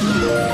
Woo!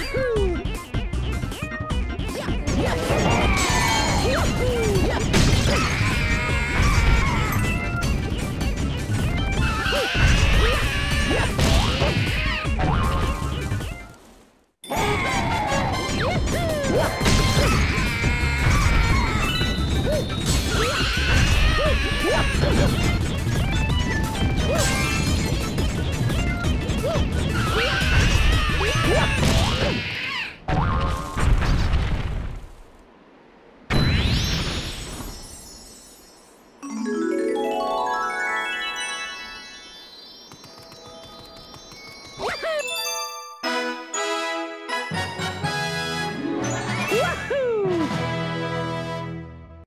Woohoo!